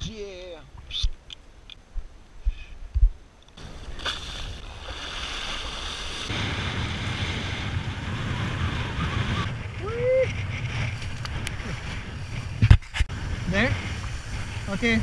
Yeah. There? Okay.